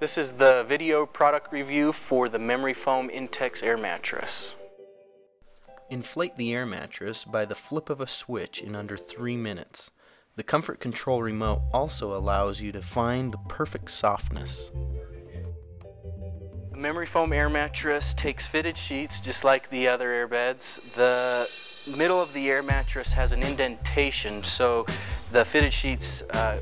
This is the video product review for the Memory Foam Intex Air Mattress. Inflate the air mattress by the flip of a switch in under 3 minutes. The Comfort Control remote also allows you to find the perfect softness. The Memory Foam Air Mattress takes fitted sheets just like the other air beds. The middle of the air mattress has an indentation so the fitted sheets uh,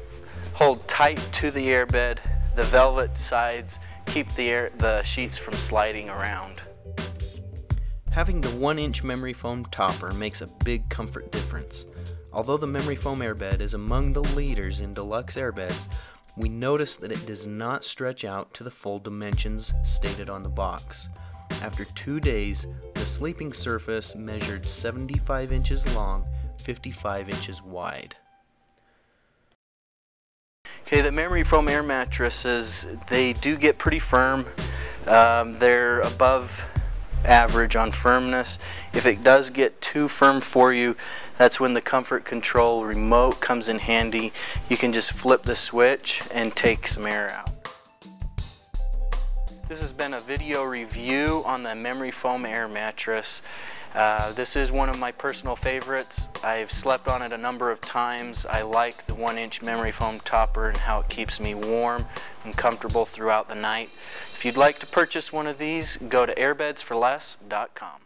hold tight to the airbed. The velvet sides keep the, air, the sheets from sliding around. Having the 1 inch memory foam topper makes a big comfort difference. Although the memory foam airbed is among the leaders in deluxe airbeds, we notice that it does not stretch out to the full dimensions stated on the box. After two days, the sleeping surface measured 75 inches long, 55 inches wide. Okay, the memory foam air mattresses, they do get pretty firm. Um, they're above average on firmness. If it does get too firm for you, that's when the comfort control remote comes in handy. You can just flip the switch and take some air out. This has been a video review on the Memory Foam Air Mattress. Uh, this is one of my personal favorites. I've slept on it a number of times. I like the one inch memory foam topper and how it keeps me warm and comfortable throughout the night. If you'd like to purchase one of these, go to airbedsforless.com.